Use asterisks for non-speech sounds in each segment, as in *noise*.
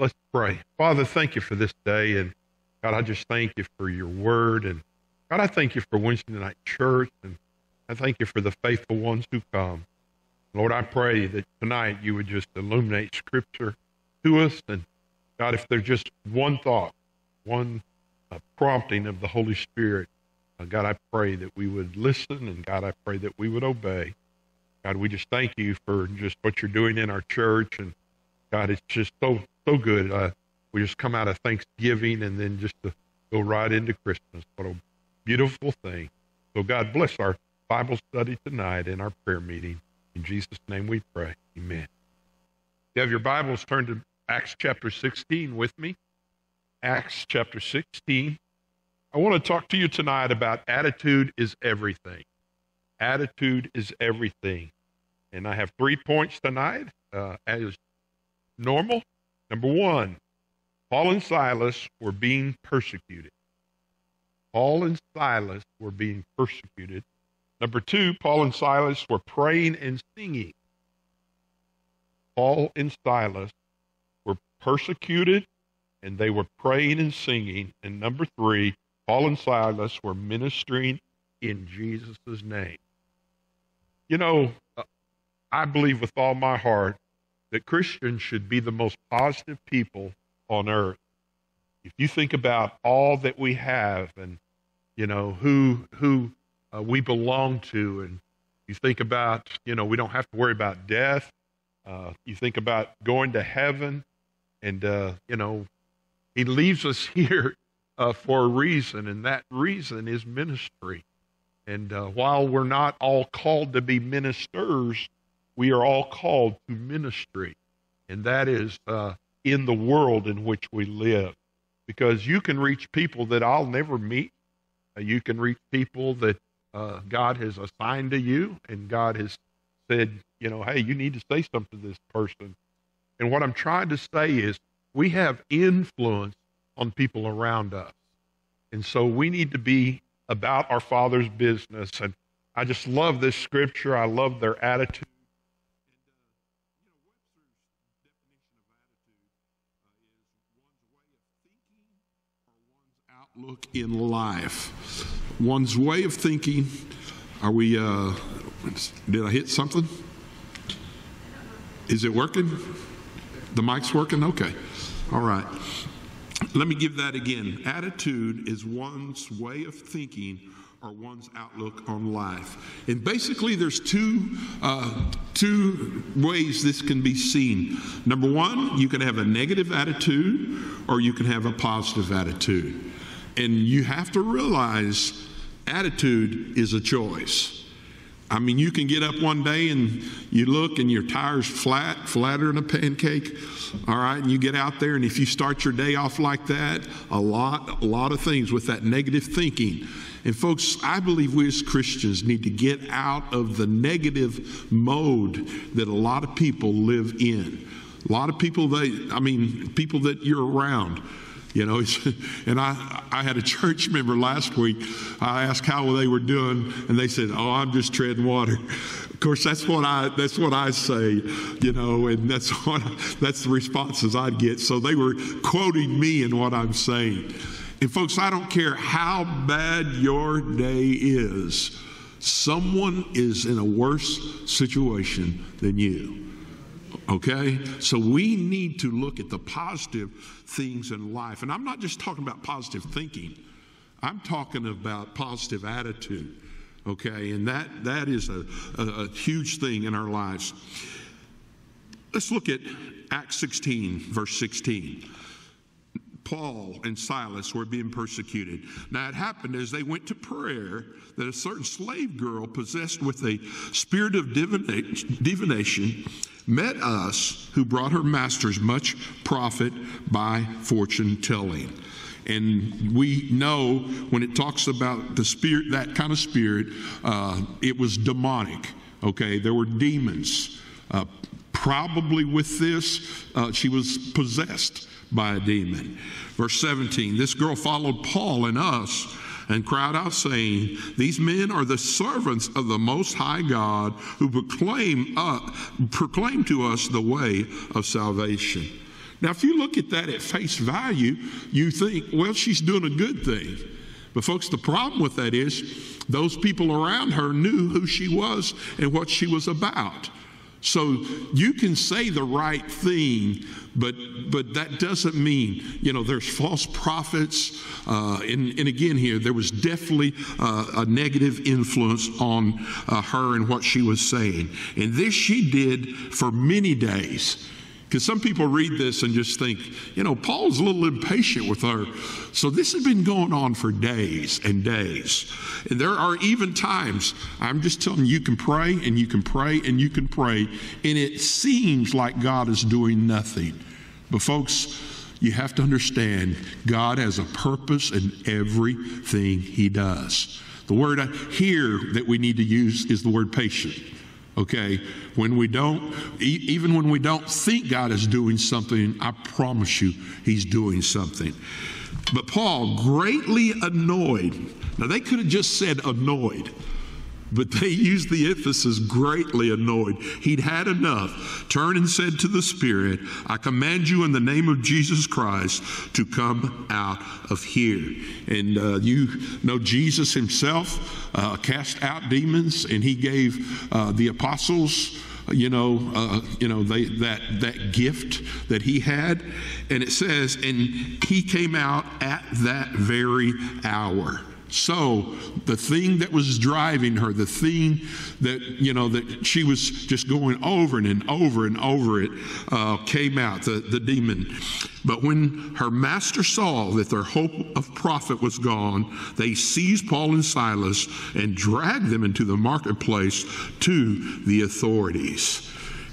Let's pray. Father, thank you for this day. And God, I just thank you for your word. And God, I thank you for Wednesday night church. And I thank you for the faithful ones who come. Lord, I pray that tonight you would just illuminate scripture to us. And God, if there's just one thought, one uh, prompting of the Holy Spirit, uh, God, I pray that we would listen. And God, I pray that we would obey. God, we just thank you for just what you're doing in our church. And God, it's just so, so good. Uh, we just come out of Thanksgiving and then just to go right into Christmas. What a beautiful thing. So, God bless our Bible study tonight and our prayer meeting. In Jesus' name we pray. Amen. You have your Bibles, turned to Acts chapter 16 with me. Acts chapter 16. I want to talk to you tonight about attitude is everything. Attitude is everything. And I have three points tonight, uh, as normal. Number one, Paul and Silas were being persecuted. Paul and Silas were being persecuted. Number two, Paul and Silas were praying and singing. Paul and Silas were persecuted and they were praying and singing. And number three, Paul and Silas were ministering in Jesus' name. You know, I believe with all my heart that Christians should be the most positive people on earth. If you think about all that we have and you know who who uh, we belong to, and you think about you know we don't have to worry about death. Uh, you think about going to heaven, and uh, you know He leaves us *laughs* here uh, for a reason, and that reason is ministry. And uh, while we're not all called to be ministers, we are all called to ministry, and that is uh, in the world in which we live. Because you can reach people that I'll never meet. Uh, you can reach people that uh, God has assigned to you, and God has said, you know, hey, you need to say something to this person. And what I'm trying to say is, we have influence on people around us. And so we need to be about our Father's business. And I just love this scripture. I love their attitude. Outlook in life. One's way of thinking. Are we, uh, did I hit something? Is it working? The mic's working? Okay. All right. Let me give that again. Attitude is one's way of thinking or one's outlook on life. And basically, there's two uh, two ways this can be seen. Number one, you can have a negative attitude, or you can have a positive attitude. And you have to realize attitude is a choice. I mean, you can get up one day and you look and your tire's flat, flatter than a pancake. All right, and you get out there, and if you start your day off like that, a lot, a lot of things with that negative thinking. And folks, I believe we as Christians need to get out of the negative mode that a lot of people live in. A lot of people, they, I mean, people that you're around you know, *laughs* and I, I had a church member last week. I asked how they were doing, and they said, "Oh, I'm just treading water." Of course, that's what I that's what I say, you know, and that's *laughs* what that's the responses I'd get. So they were quoting me in what I'm saying. And folks, I don't care how bad your day is. Someone is in a worse situation than you. Okay? So we need to look at the positive things in life. And I'm not just talking about positive thinking, I'm talking about positive attitude. Okay? And that, that is a, a, a huge thing in our lives. Let's look at Acts 16, verse 16. Paul and Silas were being persecuted. Now, it happened as they went to prayer that a certain slave girl possessed with a spirit of divination met us who brought her masters much profit by fortune telling. And we know when it talks about the spirit, that kind of spirit, uh, it was demonic. Okay, there were demons. Uh, probably with this, uh, she was possessed by a demon. Verse 17 this girl followed Paul and us and cried out, saying, These men are the servants of the Most High God who proclaim, uh, proclaim to us the way of salvation. Now, if you look at that at face value, you think, well, she's doing a good thing. But, folks, the problem with that is those people around her knew who she was and what she was about. So you can say the right thing, but but that doesn't mean you know there's false prophets. Uh, and, and again, here there was definitely uh, a negative influence on uh, her and what she was saying, and this she did for many days. Because some people read this and just think, you know, Paul's a little impatient with her. So this has been going on for days and days. And there are even times, I'm just telling you, you can pray and you can pray and you can pray, and it seems like God is doing nothing. But folks, you have to understand God has a purpose in everything He does. The word here that we need to use is the word patient. Okay, when we don't, even when we don't think God is doing something, I promise you, He's doing something. But Paul, greatly annoyed, now they could have just said annoyed. But they used the emphasis greatly annoyed. He'd had enough. Turned and said to the Spirit, I command you in the name of Jesus Christ to come out of here. And uh, you know, Jesus himself uh, cast out demons, and he gave uh, the apostles you know, uh, you know, they, that that gift that he had, and it says, and he came out at that very hour. So the thing that was driving her, the thing that you know that she was just going over and, and over and over it, uh, came out the, the demon. But when her master saw that their hope of profit was gone, they seized Paul and Silas and dragged them into the marketplace to the authorities.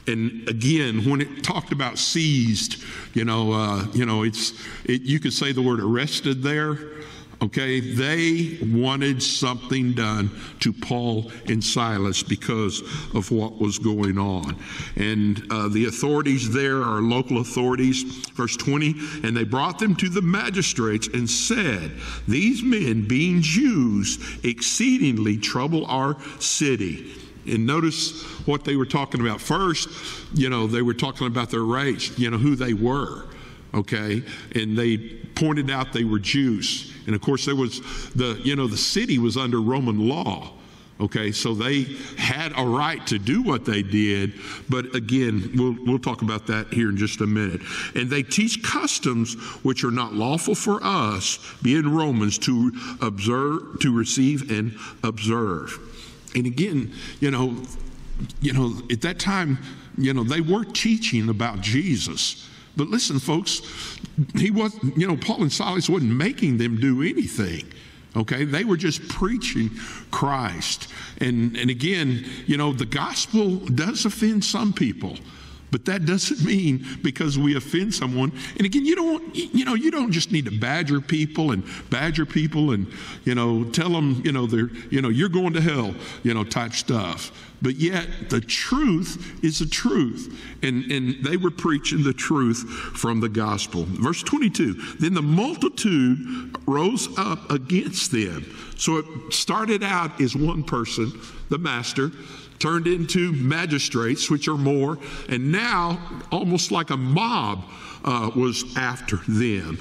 And again, when it talked about seized, you know, uh, you know, it's it, you could say the word arrested there Okay, they wanted something done to Paul and Silas because of what was going on. And uh, the authorities there are local authorities. Verse 20, and they brought them to the magistrates and said, These men, being Jews, exceedingly trouble our city. And notice what they were talking about. First, you know, they were talking about their race, you know, who they were. Okay, and they pointed out they were Jews. And of course, there was the, you know, the city was under Roman law. Okay, so they had a right to do what they did, but again, we'll, we'll talk about that here in just a minute. And they teach customs which are not lawful for us, being Romans, to observe, to receive and observe. And again, you know, you know, at that time, you know, they were teaching about Jesus. But listen, folks, he was, you know, Paul and Silas wasn't making them do anything. Okay, they were just preaching Christ. And and again, you know, the gospel does offend some people. But that doesn't mean because we offend someone. And again, you don't, you know, you don't just need to badger people and badger people and, you know, tell them, you know, they're, you know, you're going to hell, you know, type stuff. But yet the truth is the truth. And, and they were preaching the truth from the gospel. Verse 22 Then the multitude rose up against them. So it started out as one person, the master turned into magistrates, which are more, and now almost like a mob uh, was after them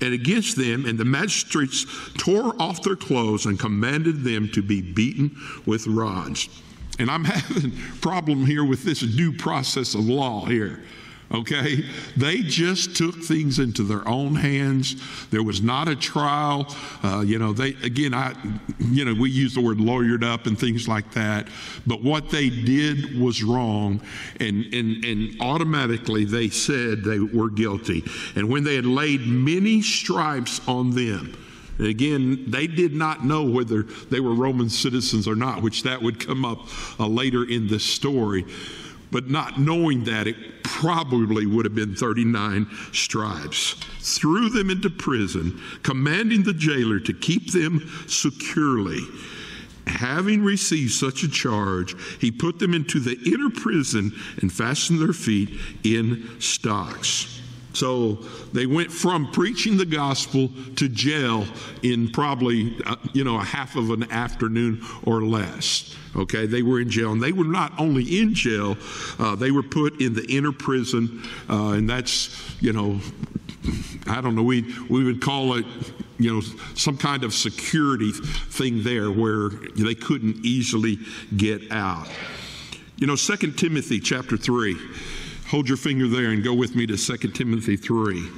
and against them, and the magistrates tore off their clothes and commanded them to be beaten with rods. And I'm *laughs* having a problem here with this due process of law here. Okay? They just took things into their own hands. There was not a trial. Uh, you know, they, again, I, you know, we use the word lawyered up and things like that. But what they did was wrong. And, and, and automatically they said they were guilty. And when they had laid many stripes on them, Again, they did not know whether they were Roman citizens or not, which that would come up uh, later in this story. But not knowing that, it probably would have been 39 stripes. Threw them into prison, commanding the jailer to keep them securely. Having received such a charge, he put them into the inner prison and fastened their feet in stocks. So they went from preaching the gospel to jail in probably, uh, you know, a half of an afternoon or less. Okay, they were in jail, and they were not only in jail, uh, they were put in the inner prison, uh, and that's, you know, I don't know, we, we would call it, you know, some kind of security thing there where they couldn't easily get out. You know, 2 Timothy chapter 3, hold your finger there and go with me to 2 Timothy 3.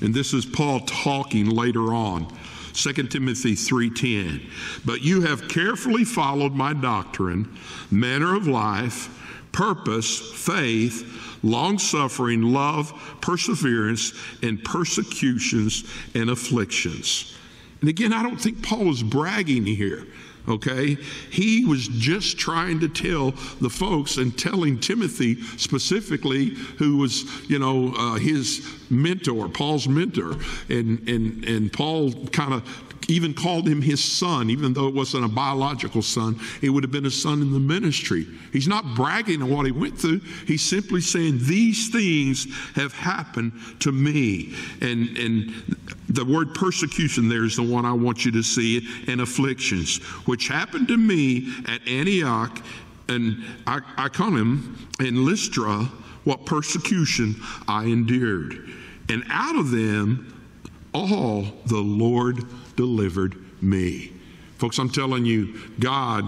And this is Paul talking later on. 2 Timothy 3:10. But you have carefully followed my doctrine, manner of life, purpose, faith, long suffering, love, perseverance, and persecutions and afflictions. And again, I don't think Paul is bragging here. Okay? He was just trying to tell the folks and telling Timothy specifically, who was, you know, uh, his mentor, Paul's mentor. And, and, and Paul kind of even called him his son, even though it wasn't a biological son. It would have been a son in the ministry. He's not bragging on what he went through. He's simply saying, These things have happened to me. And, and the word persecution there is the one I want you to see, and afflictions, which happened to me at Antioch and Iconium and Lystra, what persecution I endured. And out of them all the Lord delivered me. Folks, I'm telling you, God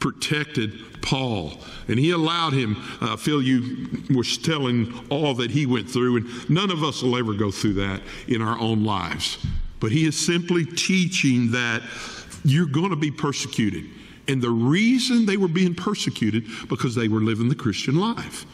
protected Paul, and he allowed him. Uh, Phil, you was telling all that he went through, and none of us will ever go through that in our own lives. But he is simply teaching that you're going to be persecuted. And the reason they were being persecuted because they were living the Christian life.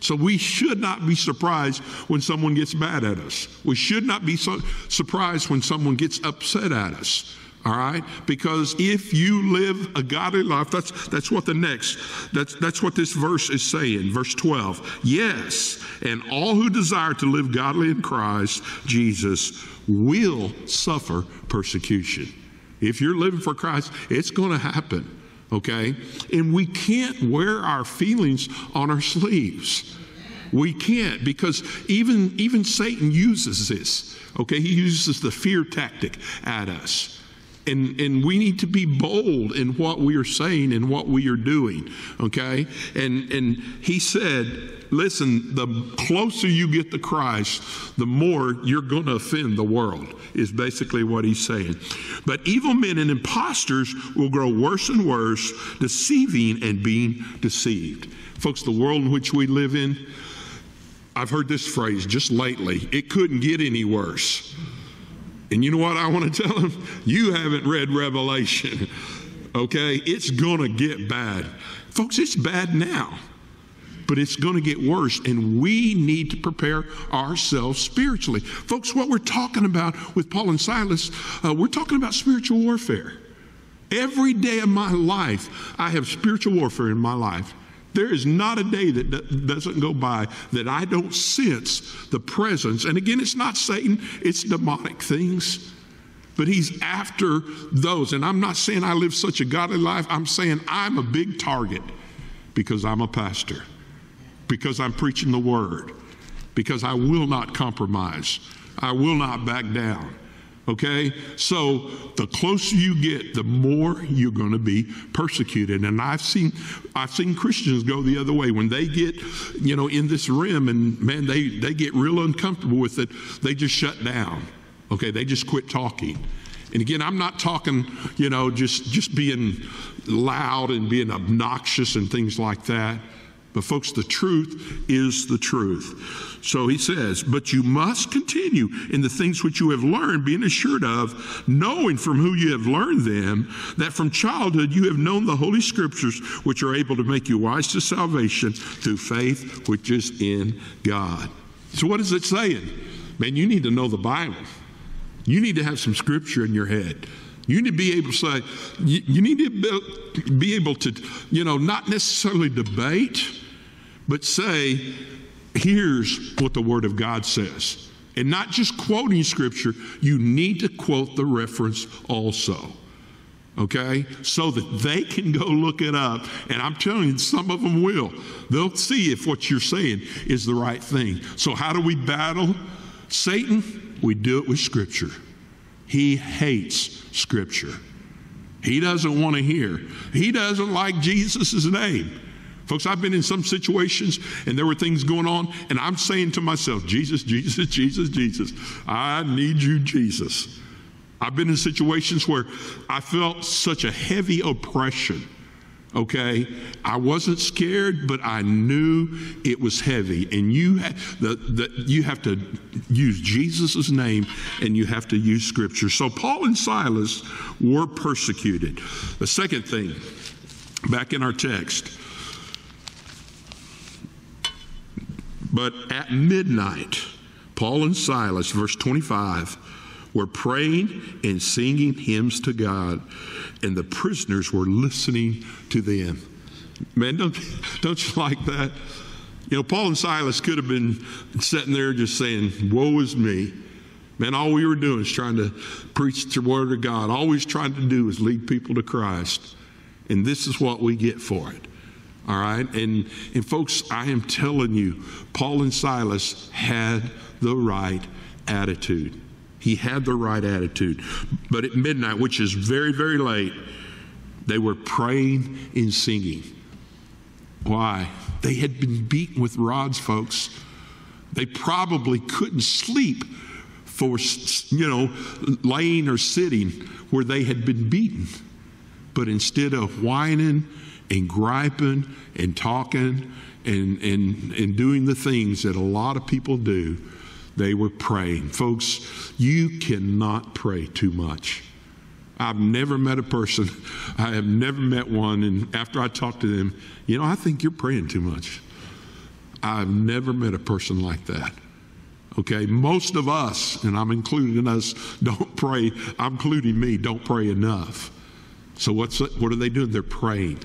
So we should not be surprised when someone gets mad at us. We should not be so surprised when someone gets upset at us. All right? Because if you live a godly life, that's that's what the next that's that's what this verse is saying. Verse 12. Yes, and all who desire to live godly in Christ Jesus will suffer persecution. If you're living for Christ, it's going to happen okay? And we can't wear our feelings on our sleeves. We can't because even even Satan uses this. Okay, he uses the fear tactic at us. And, and we need to be bold in what we are saying and what we are doing. Okay? And and he said, listen, the closer you get to Christ, the more you're going to offend the world, is basically what he's saying. But evil men and impostors will grow worse and worse, deceiving and being deceived. Folks, the world in which we live in, I've heard this phrase just lately it couldn't get any worse. And you know what I want to *laughs* tell them? You haven't read Revelation. *laughs* Okay? It's going to get bad. Folks, it's bad now but it's going to get worse, and we need to prepare ourselves spiritually. Folks, what we're talking about with Paul and Silas, uh, we're talking about spiritual warfare. Every day of my life, I have spiritual warfare in my life. There is not a day that doesn't go by that I don't sense the presence. And again, it's not Satan, it's demonic things. But he's after those. And I'm not saying I live such a godly life, I'm saying I'm a big target because I'm a pastor because I'm preaching the word, because I will not compromise, I will not back down. Okay? So the closer you get, the more you're going to be persecuted. And I've seen I've seen Christians go the other way. When they get, you know, in this rim and man, they, they get real uncomfortable with it, they just shut down. Okay, they just quit talking. And again, I'm not talking, you know, just just being loud and being obnoxious and things like that. But, folks, the truth is the truth. So he says, But you must continue in the things which you have learned, being assured of, knowing from who you have learned them, that from childhood you have known the Holy Scriptures, which are able to make you wise to salvation through faith which is in God. So, what is it saying? Man, you need to know the Bible. You need to have some Scripture in your head. You need to be able to say, you, you need to be able to, you know, not necessarily debate but say, here's what the Word of God says. And not just quoting Scripture, you need to quote the reference also. okay? So that they can go look it up. And I'm telling you, some of them will. They'll see if what you're saying is the right thing. So, how do we battle Satan? We do it with Scripture. He hates Scripture. He doesn't want to hear. He doesn't like Jesus' name. Folks, I've been in some situations and there were things going on, and I'm saying to myself, Jesus, Jesus, *laughs* Jesus, Jesus, I need you, Jesus. I've been in situations where I felt such a heavy oppression. Okay, I wasn't scared, but I knew it was heavy. And you, ha- the, the, you have to use Jesus' name and you have to use Scripture. So Paul and Silas were persecuted. The second thing, back in our text, but at midnight, Paul and Silas, verse 25, were praying and singing hymns to God, and the prisoners were listening to them. Man, don't, *laughs* don't you like that? You know, Paul and Silas could have been sitting there just saying, Woe is me. Man, all we were doing is trying to preach the word of God. Was trying to do is lead people to Christ. And this is what we get for it. All right? And, and folks, I am telling you, Paul and Silas had the right attitude. He had the right attitude. But at midnight, which is very, very late, they were praying and singing. Why? They had been beaten with rods, folks. They probably couldn't sleep for, you know, laying or sitting where they had been beaten. But instead of whining and griping and talking and, and, and doing the things that a lot of people do, they were praying. Folks, you cannot pray too much. I've never met a person, *laughs* I have never met one, and after I talk to them, you know, I think you're praying too much. I've never met a person like that. Okay, most of us, and I'm including us, *laughs* don't pray. I'm including me, don't pray enough. So what's what are they doing? They're praying.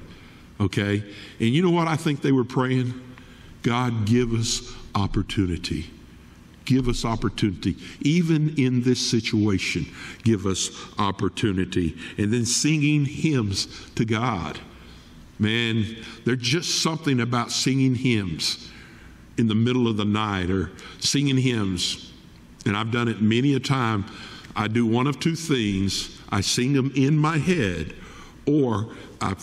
Okay, and you know what I think they were praying? God, give us opportunity. Give us opportunity. Even in this situation, give us opportunity. And then singing hymns to God. Man, there's just something about singing hymns in the middle of the night or singing hymns. And I've done it many a time. I do one of two things I sing them in my head, or I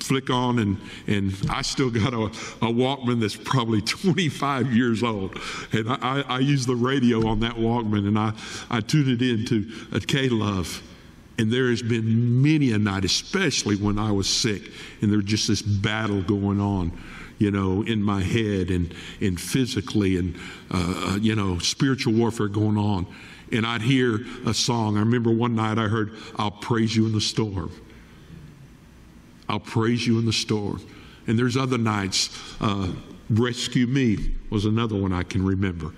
flick on and and I still got a, a Walkman that's probably 25 years old. And I, I, use the radio on that Walkman and I, I tune it into a K-Love. And there has been many a night especially when I was sick and there's just this battle going on you know in my head and and physically and uh, you know spiritual warfare going on. And I'd hear a song. I remember one night I heard I'll praise you in the storm I'll praise you in the storm. And there's other nights. Uh, Rescue Me was another one I can remember.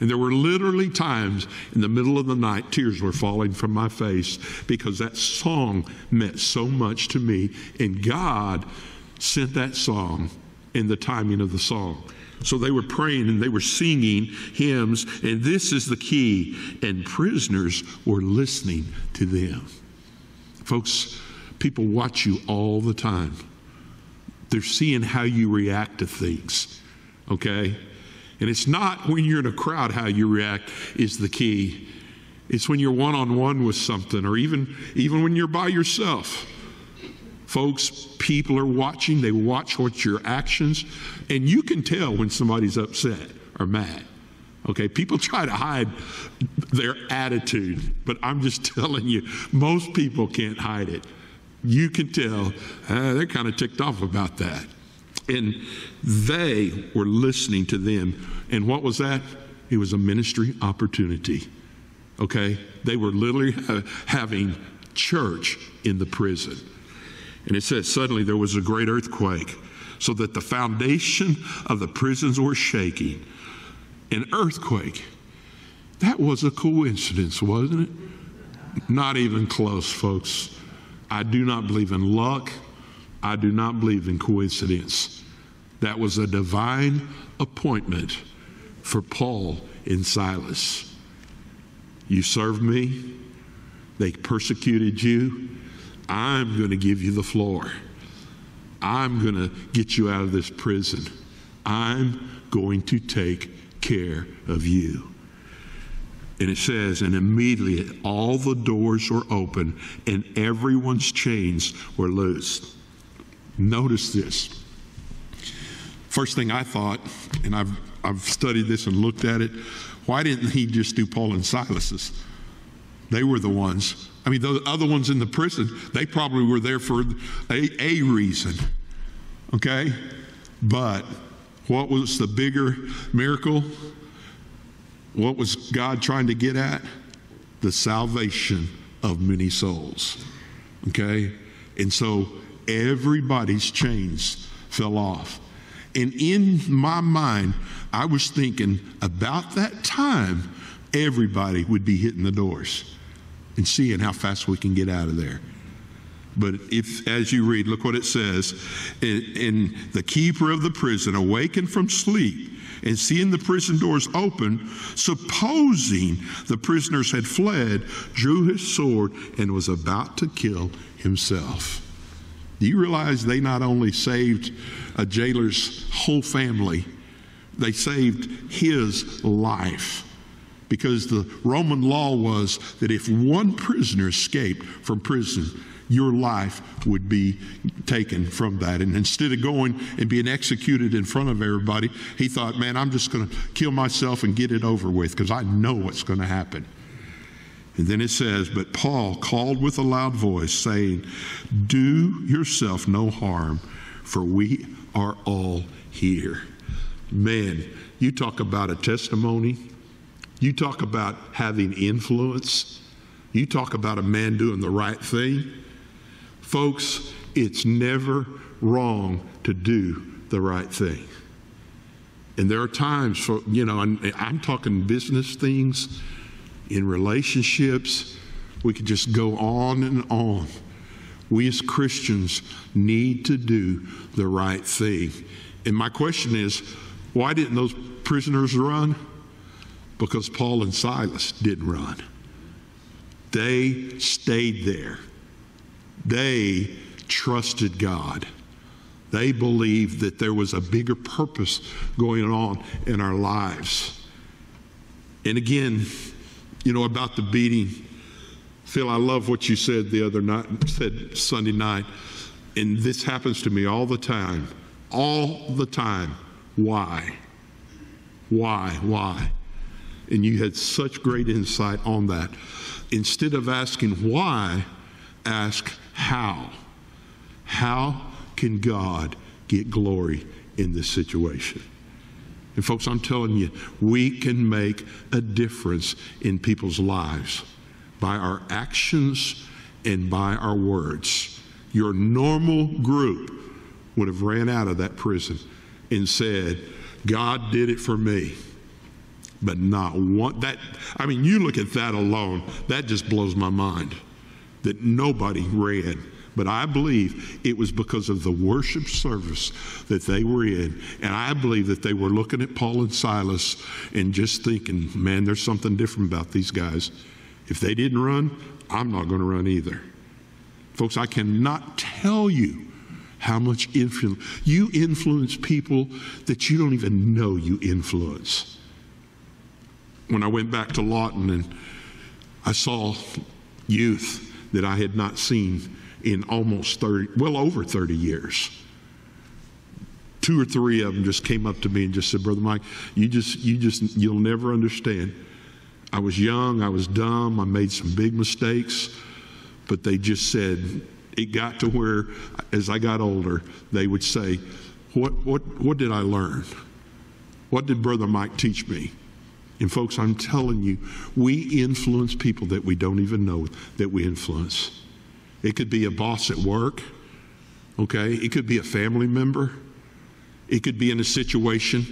And there were literally times in the middle of the night, tears were falling from my face because that song meant so much to me. And God sent that song in the timing of the song. So they were praying and they were singing hymns, and this is the key. And prisoners were listening to them. Folks, People watch you all the time. They're seeing how you react to things. Okay? And it's not when you're in a crowd how you react is the key. It's when you're one on one with something, or even, even when you're by yourself. Folks, people are watching, they watch what your actions, and you can tell when somebody's upset or mad. Okay, people *laughs* try to hide their attitude, but I'm just *laughs* telling you, most people can't hide it you can tell uh, they're kind of ticked off about that. And they were listening to them. And what was that? It was a ministry opportunity. Okay? They were literally ha- having church in the prison. And it says, suddenly there was a great earthquake, so that the foundation of the prisons were shaking. An earthquake. That was a coincidence, wasn't it? Not even close, folks. I do not believe in luck. I do not believe in coincidence. That was a divine appointment for Paul and Silas. You served me, they persecuted you. I'm going to give you the floor. I'm going to get you out of this prison. I'm going to take care of you. And it says, and immediately all the doors were open and everyone's chains were loosed. Notice this. First thing I thought, and I've, I've studied this and looked at it, why didn't he just do Paul and Silas's? They were the ones. I mean, the other ones in the prison, they probably were there for a, a reason. Okay? But what was the bigger miracle? What was God trying to get at? The salvation of many souls. Okay? And so everybody's chains fell off. And in my mind, I was thinking about that time, everybody would be hitting the doors and seeing how fast we can get out of there. But if, as you read, look what it says. And, the keeper of the prison, awakened from sleep, and seeing the prison doors open, supposing the prisoners had fled, drew his sword and was about to kill himself. Do you realize they not only saved a jailer's whole family, they saved his life? Because the Roman law was that if one prisoner escaped from prison, your life would be taken from that. And instead of going and being executed in front of everybody, he thought, man, I'm just going to kill myself and get it over with because I know what's going to happen. And then it says, But Paul called with a loud voice, saying, Do yourself no harm, for we are all here. Man, you talk about a testimony. You talk about having influence. You talk about a man doing the right thing. Folks, it's never wrong to do the right thing. And there are times for, you know, I'm, talking business things, in relationships. We could just go on and on. We as Christians need to do the right thing. And my question is why didn't those prisoners run? Because Paul and Silas didn't run. They stayed there. They trusted God. They believed that there was a bigger purpose going on in our lives. And again, you know, about the beating, Phil, I love what you said the other night, said Sunday night. And this happens to me all the time. All the time. Why? Why? Why? And you had such great insight on that. Instead of asking why, ask how? How can God get glory in this situation? And, folks, I'm telling you, we can make a difference in people's lives by our actions and by our words. Your normal group would have ran out of that prison and said, God did it for me. But not one that I mean, you look at that alone, that just blows my mind that nobody ran. But I believe it was because of the worship service that they were in. And I believe that they were looking at Paul and Silas and just thinking, man, there's something different about these guys. If they didn't run, I'm not going to run either. Folks, I cannot tell you how much influence you influence people that you don't even know you influence. When I went back to Lawton and I saw youth that I had not seen in almost 30, well over 30 years. Two or three of them just came up to me and just said, Brother Mike, you just, you just, you'll never understand. I was young, I was dumb, I made some big mistakes, but they just said, it got to where, as I got older, they would say, What, what, what did I learn? What did Brother Mike teach me? And folks, I'm telling you, we influence people that we don't even know that we influence. It could be a boss at work, okay? It could be a family member. It could be in a situation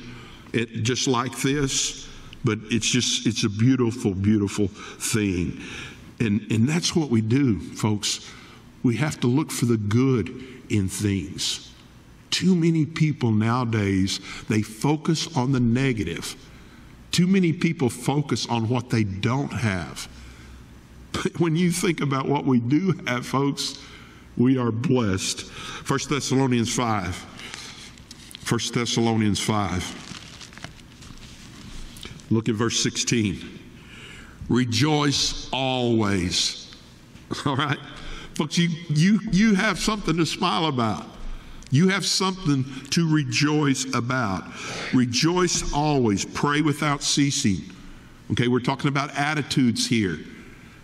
it, just like this, but it's just, it's a beautiful, beautiful thing. And, and that's what we do, folks. We have to look for the good in things. Too many people nowadays, they focus on the negative too many people focus on what they don't have. But *laughs* when you think about what we do have, folks, We are blessed. 1 Thessalonians 5. 1 Thessalonians 5. Look at verse 16. Rejoice always. *laughs* All right? Folks, you, you, you have something to smile about. You have something to rejoice about. Rejoice always. Pray without ceasing. Okay, we're talking about attitudes here.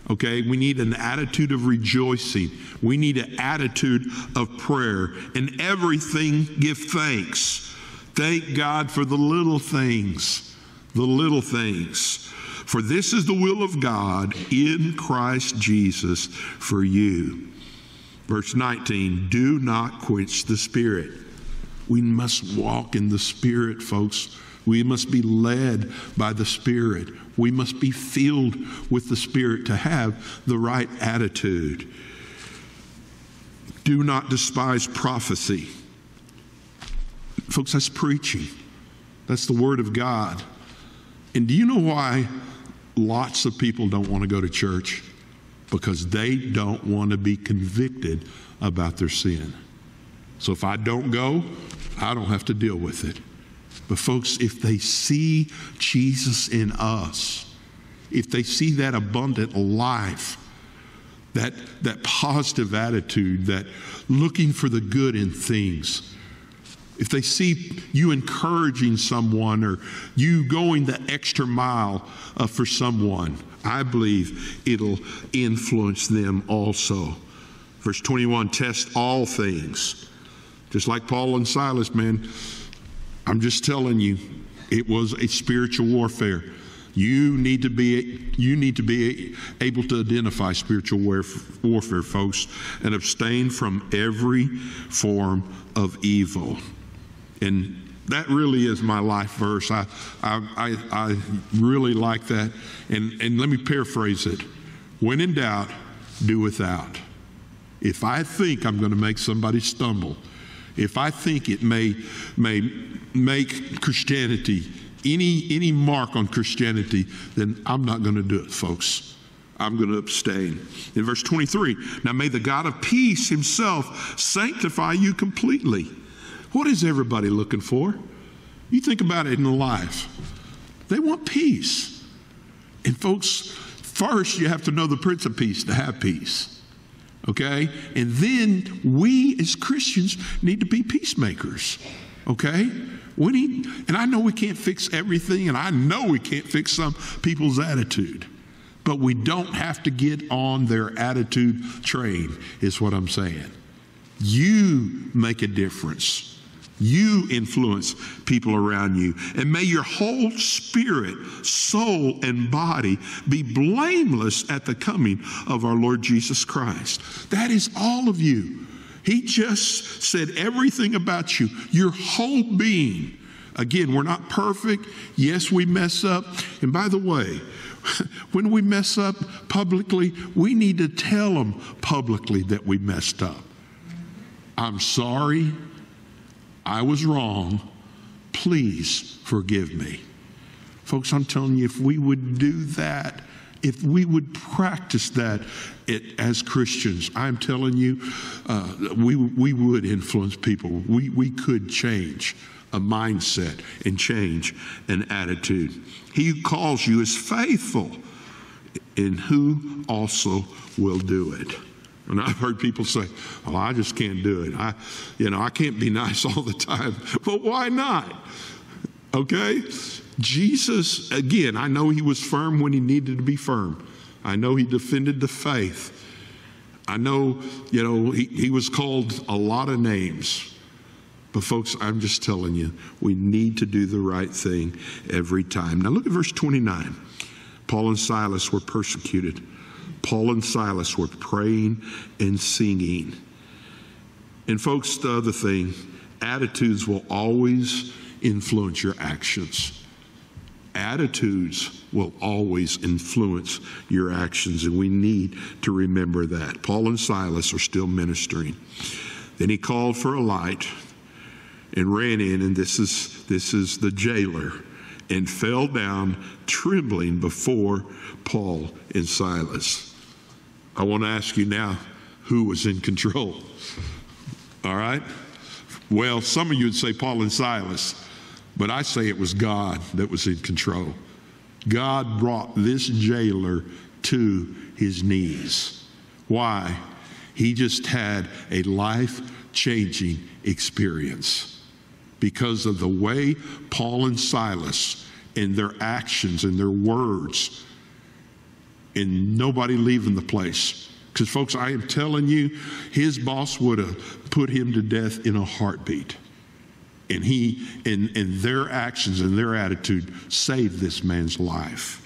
Okay, we need an attitude of rejoicing. We need an attitude of prayer. In everything, give thanks. Thank God for the little things. The little things. For this is the will of God in Christ Jesus for you. Verse 19 Do not quench the Spirit. We must walk in the Spirit, folks. We must be led by the Spirit. We must be filled with the Spirit to have the right attitude. Do not despise prophecy. Folks, that's preaching. That's the Word of God. And do you know why lots of people don't want to go to church? Because they don't want to be convicted about their sin. So if I don't go, I don't have to deal with it. But, folks, if they see Jesus in us, if they see that abundant life, that, that positive attitude, that looking for the good in things, if they see you encouraging someone or you going the extra mile uh, for someone, I believe it'll influence them also. Verse 21 test all things. Just like Paul and Silas, man, I'm just telling you, it was a spiritual warfare. You need to be you need to be able to identify spiritual warfare, folks, and abstain from every form of evil. And that really is my life verse. I, I, I, I really like that. And, and let me paraphrase it. When in doubt, do without. If I think I'm going to make somebody stumble, if I think it may, may make Christianity any, any mark on Christianity, then I'm not going to do it, folks. I'm going to abstain. In verse 23, now may the God of peace himself sanctify you completely. What is everybody looking for? You think about it in life. They want peace. And folks, first you have to know the Prince of Peace to have peace. Okay? And then we as Christians need to be peacemakers. Okay? We need, and I know we can't fix everything, and I know we can't fix some people's attitude, but we don't have to get on their attitude train, is what I'm saying. You make a difference. You influence people around you. And may your whole spirit, soul, and body be blameless at the coming of our Lord Jesus Christ. That is all of you. He just said everything about you, your whole being. Again, we're not perfect. Yes, we mess up. And by the way, *laughs* when we mess up publicly, we need to tell them publicly that we messed up. I'm sorry. I was wrong. Please forgive me. Folks, I'm telling you, if we would do that, if we would practice that it, as Christians, I'm telling you, uh, we, we would influence people. We, we could change a mindset and change an attitude. He who calls you is faithful, and who also will do it. And I've heard people say, "Well, I just can't do it. I, you know, I can't be *laughs* nice all the time." But why not? Okay? Jesus, again, I know he was firm when he needed to be firm. I know he defended the faith. I know, you know, he, he was called a lot of names. But, folks, I'm just telling you, we need to do the right thing every time. Now, look at verse 29. Paul and Silas were persecuted. Paul and Silas were praying and singing. And, folks, the other thing, attitudes will always influence your actions. Attitudes will always influence your actions, and we need to remember that. Paul and Silas are still ministering. Then he called for a light and ran in, and this is, this is the jailer, and fell down trembling before Paul and Silas. I want to ask you now who was in control. All right? Well, some of you would say Paul and Silas, but I say it was God that was in control. God brought this jailer to his knees. Why? He just had a life changing experience because of the way Paul and Silas and their actions and their words and nobody leaving the place. Because, folks, I am telling you, his boss would have put him to death in a heartbeat. And he, and, and their actions and their attitude saved this man's life.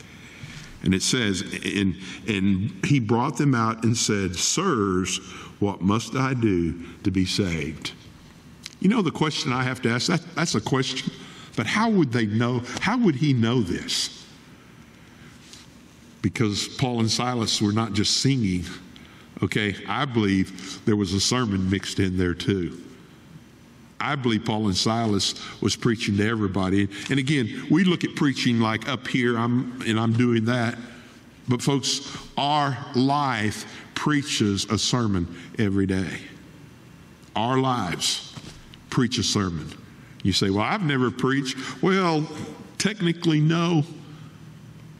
And it says, and, and he brought them out and said, Sirs, what must I do to be saved? You know the question I have to ask? That, that's a question. But how would they know? How would he know this? Because Paul and Silas were not just singing, okay? I believe there was a sermon mixed in there too. I believe Paul and Silas was preaching to everybody. And again, we look at preaching like up here, I'm and I'm doing that. But folks, our life preaches a sermon every day. Our lives preach a sermon. You say, Well, I've never preached. Well, technically, no,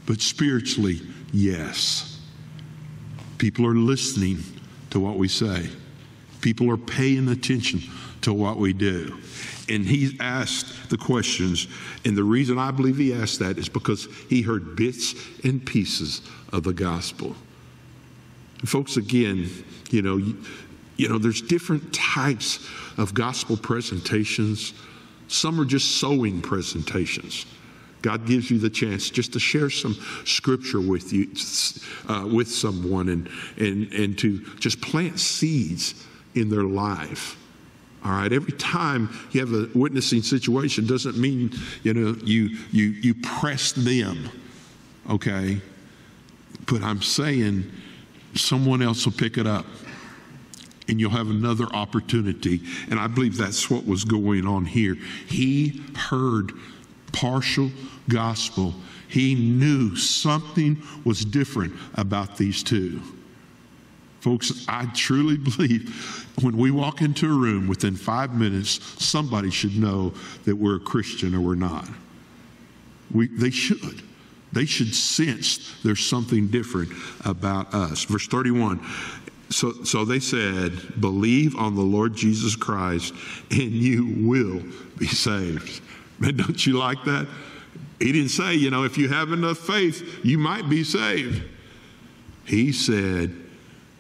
but spiritually, yes. People are listening to what we say, people are paying attention to what we do. And he asked the questions. And the reason I believe he asked that is because he heard bits and pieces of the gospel. And folks, again, you know, you, you know, there's different types of gospel presentations. Some are just sowing presentations. God gives you the chance just to share some scripture with you, uh, with someone, and and and to just plant seeds in their life. All right. Every time you have a witnessing situation doesn't mean you know you you you press them. Okay. But I'm saying someone else will pick it up and you'll have another opportunity. And I believe that's what was going on here. He heard partial gospel, he knew something was different about these two. Folks, I truly *laughs* believe when we walk into a room within five minutes, somebody should know that we're a Christian or we're not. We, they should. They should sense there's something different about us. Verse 31 so, so they said, Believe on the Lord Jesus Christ and you will be saved. Man, *laughs* don't you like that? He didn't say, you know, if you have enough faith, you might be saved. He said,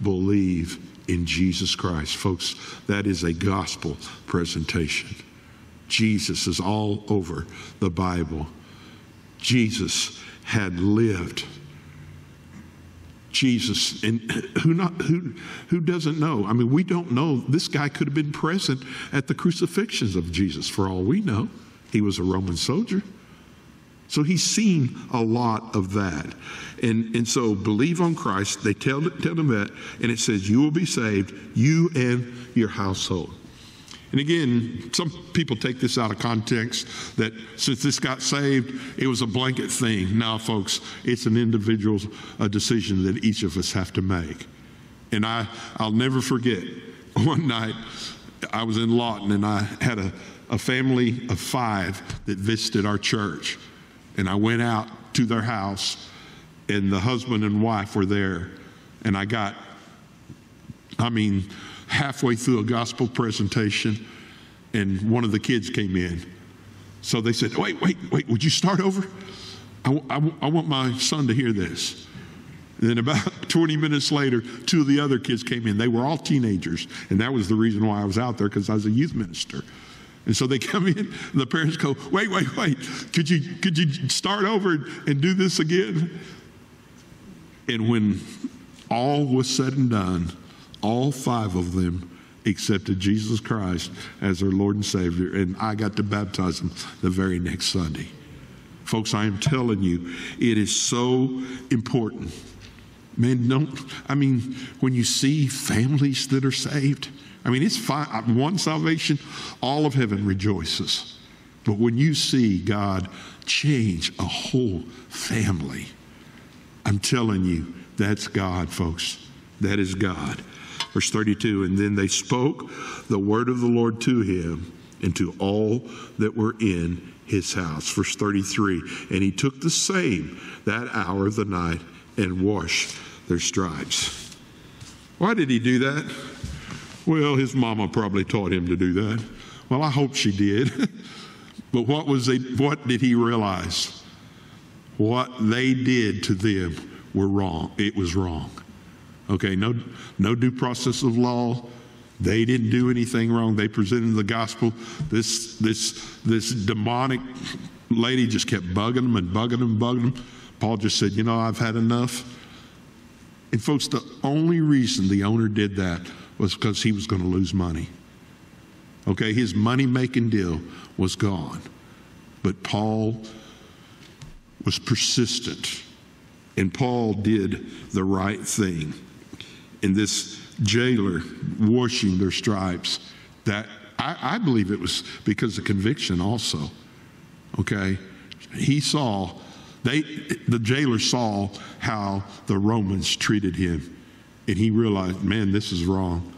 Believe in Jesus Christ. Folks, that is a gospel presentation. Jesus is all over the Bible. Jesus had lived Jesus, and *laughs* who not who who doesn't know? I mean, we don't know. This guy could have been present at the crucifixions of Jesus for all we know. He was a Roman soldier. So he's seen a lot of that. And, and so believe on Christ. They tell, tell them that, and it says, You will be saved, you and your household. And again, some people take this out of context that since this got saved, it was a blanket thing. Now, folks, it's an individual a decision that each of us have to make. And I, I'll never forget *laughs* one night I was in Lawton and I had a, a family of five that visited our church. And I went out to their house, and the husband and wife were there. And I got, I mean, halfway through a gospel presentation, and one of the kids came in. So they said, Wait, wait, wait, would you start over? I, I, I want my son to hear this. And then about *laughs* 20 minutes later, two of the other kids came in. They were all teenagers, and that was the reason why I was out there because I was a youth minister. And so they come in, the parents go, "Wait, wait, wait! Could you could you start over and do this again?" And when all was said and done, all five of them accepted Jesus Christ as their Lord and Savior, and I got to baptize them the very next Sunday. Folks, I am telling you, it is so important. Man, don't, I mean, when you see families that are saved, I mean, it's fine. Uh, one salvation, all of heaven rejoices. But when you see God change a whole family, I'm telling you, that's God, folks. That is God. Verse 32 And then they spoke the word of the Lord to him and to all that were in his house. Verse 33 And he took the same that hour of the night and washed their stripes. Why did he do that? Well, his mama probably taught him to do that. Well, I hope she did. *laughs* but what was they, what did he realize? What they did to them were wrong. It was wrong. Okay, no no due process of law. They didn't do anything wrong. They presented the gospel. This this this demonic lady just kept bugging them and bugging them and bugging them. Paul just said, "You know, I've had enough." And folks, the only reason the owner did that was because he was going to lose money. Okay, his money making deal was gone. But Paul was persistent, and Paul did the right thing. And this jailer washing their stripes, that I, I believe it was because of conviction also. Okay, he saw they the jailer saw how the Romans treated him, and he realized, man, this is wrong.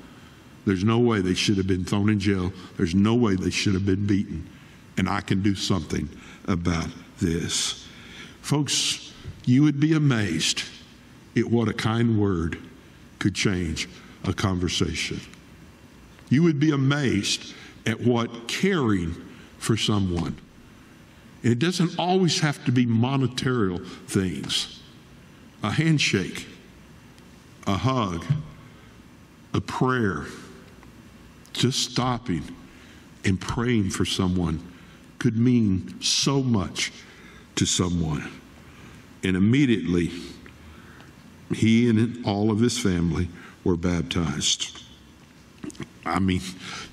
There's no way they should have been thrown in jail. There's no way they should have been beaten. And I can do something about this. Folks, you would be amazed at what a kind word could change a conversation. You would be amazed at what caring for someone. And it doesn't always have to be monetary things. A handshake, a hug, a prayer, just stopping and praying for someone could mean so much to someone. And immediately, he and all of his family were baptized. I mean,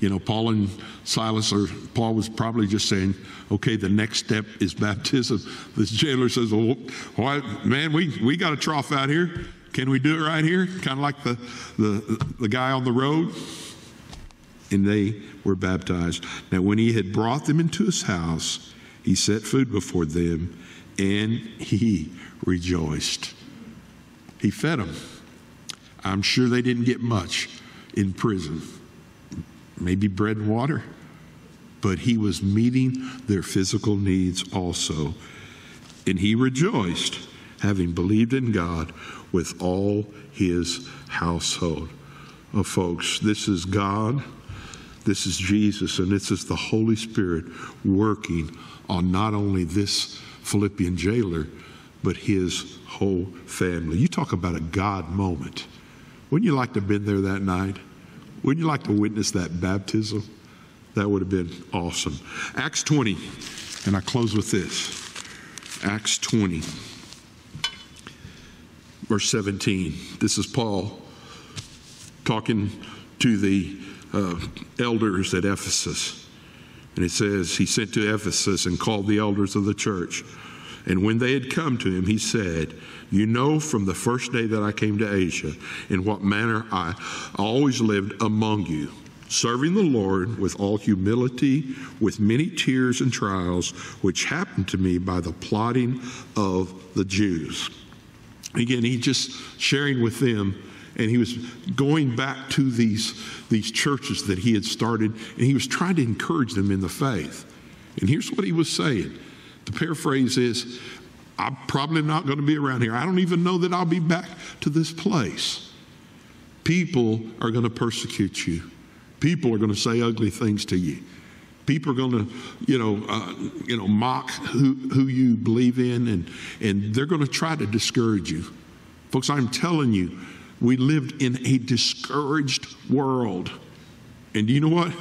you know, Paul and Silas, or Paul was probably just saying, okay, the next step is *laughs* baptism. This jailer says, well, man, we, we got a trough out here. Can we do it right here? Kind of like the, the, the guy on the road and they were baptized. Now, when he had brought them into his house, he set food before them, and he rejoiced. He fed them. I'm sure they didn't get much in prison, maybe bread and water, but he was meeting their physical needs also. And he rejoiced, having believed in God with all his household. Oh, folks, this is God this is Jesus, and this is the Holy Spirit working on not only this Philippian jailer, but his whole family. You talk about a God moment. Wouldn't you like to have been there that night? Wouldn't you like to witness that baptism? That would have been awesome. Acts 20, and I close with this Acts 20, verse 17. This is Paul talking to the uh, elders at Ephesus. And it says, He sent to Ephesus and called the elders of the church. And when they had come to him, he said, You know from the first day that I came to Asia, in what manner I always lived among you, serving the Lord with all humility, with many tears and trials, which happened to me by the plotting of the Jews. Again, he just sharing with them and he was going back to these, these churches that he had started, and he was trying to encourage them in the faith. And here's what he was saying the paraphrase is I'm probably not going to be around here. I don't even know that I'll be back to this place. People are going to persecute you, people are going to say ugly things to you. People are going to, you know, uh, you know, mock who, who you believe in, and, and they're going to try to discourage you. Folks, I'm telling you, we lived in a discouraged world. And you know what?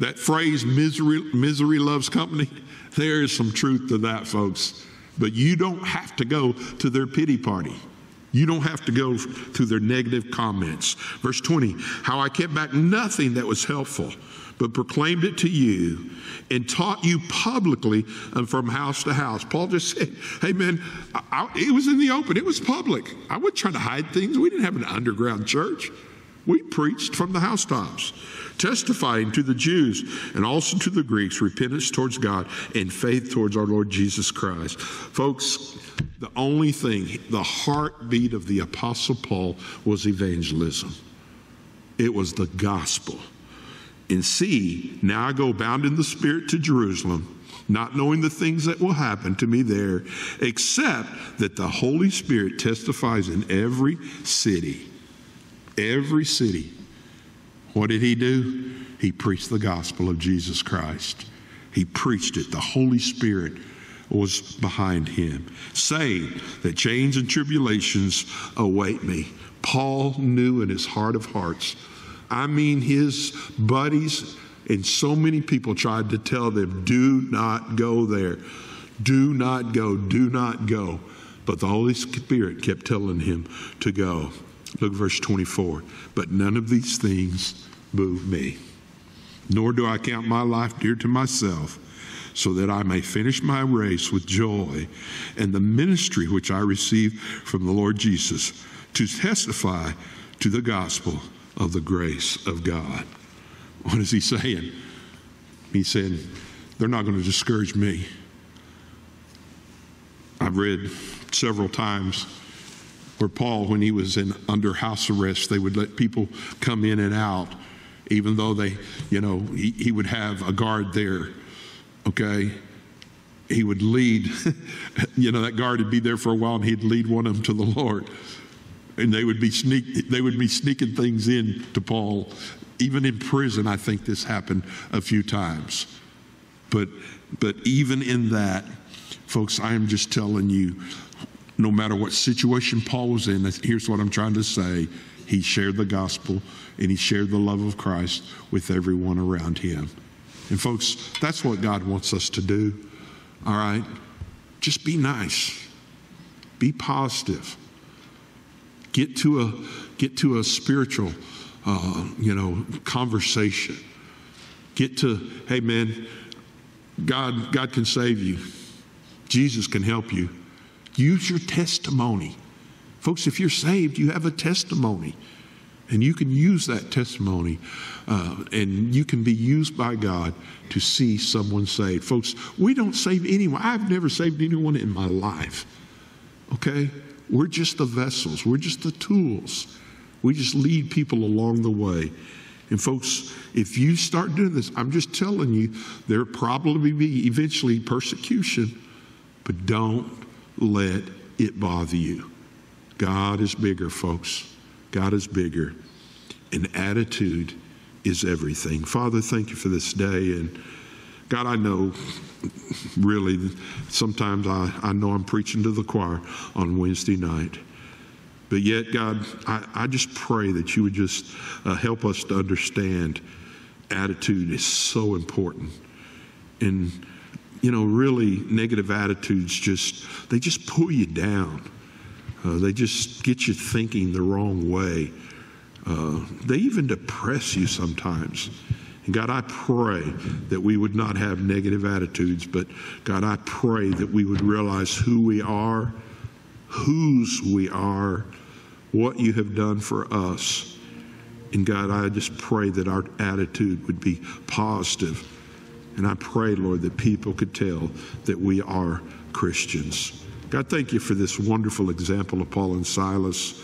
That phrase, misery, misery loves company, there is some truth to that, folks. But you don't have to go to their pity party. You don't have to go to their negative comments. Verse 20, how I kept back nothing that was helpful but proclaimed it to you and taught you publicly and from house to house. Paul just said, Hey, man, I, I, it was in the open, it was public. I wasn't trying to hide things. We didn't have an underground church. We preached from the housetops, testifying to the Jews and also to the Greeks repentance towards God and faith towards our Lord Jesus Christ. Folks, the only thing, the heartbeat of the Apostle Paul was evangelism. it was the gospel. And see, now I go bound in the Spirit to Jerusalem not knowing the things that will happen to me there, except that the Holy Spirit testifies in every city. Every city. What did he do? He preached the gospel of Jesus Christ. He preached it. The Holy Spirit was behind him, saying that chains and tribulations await me. Paul knew in his heart of hearts. I mean, his buddies and so many people tried to tell them, do not go there. Do not go. Do not go. But the Holy Spirit kept telling him to go. Look verse 24. But none of these things move me, nor do I count my life dear to myself, so that I may finish my race with joy and the ministry which I receive from the Lord Jesus to testify to the gospel of the grace of God. What is he saying? He's saying, they're not going to discourage me. I've read several times where Paul, when he was in under house arrest, they would let people come in and out, even though they, you know, he, he would have a guard there. Okay, he would lead. *laughs* you know, that guard would be there for a while, and he'd lead one of them to the Lord, and they would be sneak. They would be sneaking things in to Paul even in prison, I think this happened a few times. But, but even in that, folks, I am just telling you, no matter what situation Paul was in, here's what I'm trying to say. He shared the gospel and he shared the love of Christ with everyone around him. And folks, that's what God wants us to do. All right? Just be nice. Be positive. Get to a get to a spiritual uh, you know, conversation. Get to, hey man, God, God can save you. Jesus can help you. Use your testimony. Folks, if you're saved, you have a testimony. And you can use that testimony uh, and you can be used by God to see someone saved. Folks, we don't save anyone. I've never saved anyone in my life. Okay? We're just the vessels, we're just the tools. We just lead people along the way. And folks, if you start doing this, I'm just telling you, there'll probably be eventually persecution, but don't let it bother you. God is bigger, folks. God is bigger. And attitude is everything. Father, thank you for this day. And God, I know really sometimes I, I know I'm preaching to the choir on Wednesday night. But yet, God, I, I just pray that you would just uh, help us to understand attitude is so important. And, you know, really, negative attitudes just, they just pull you down. Uh, they just get you thinking the wrong way. Uh, they even depress you sometimes. And God, I pray that we would not have negative attitudes, but God, I pray that we would realize who we are, whose we are, what you have done for us. And God, I just pray that our attitude would be positive. And I pray, Lord, that people could tell that we are Christians. God, thank you for this wonderful example of Paul and Silas.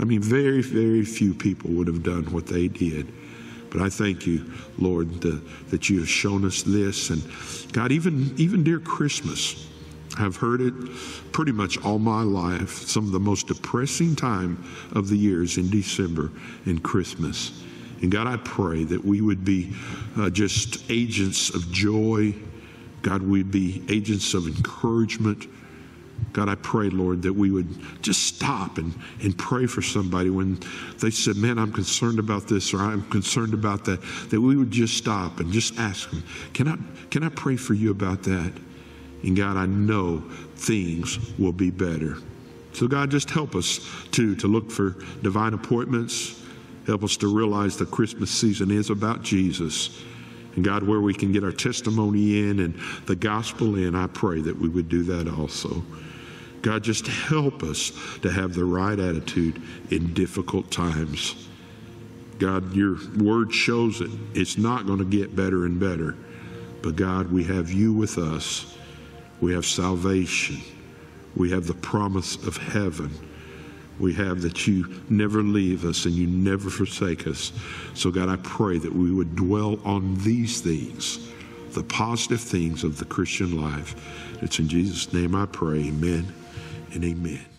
I mean, very, very few people would have done what they did. But I thank you, Lord, the, that you have shown us this. And God, even, even dear Christmas, I've heard it pretty much all my life. Some of the most depressing time of the years in December and Christmas. And God, I pray that we would be uh, just agents of joy. God, we'd be agents of encouragement. God, I pray, Lord, that we would just stop and, and pray for somebody when they said, Man, I'm concerned about this or I'm concerned about that, that we would just stop and just ask them, Can I, can I pray for you about that? And God, I know things will be better. So, God, just help us to, to look for divine appointments. Help us to realize the Christmas season is about Jesus. And God, where we can get our testimony in and the gospel in, I pray that we would do that also. God, just help us to have the right attitude in difficult times. God, your word shows it. It's not going to get better and better. But God, we have you with us. We have salvation. We have the promise of heaven. we have that you never leave us and you never forsake us. So, God, I pray that we would dwell on these things, the positive things of the Christian life. It's in Jesus' name I pray. Amen and amen.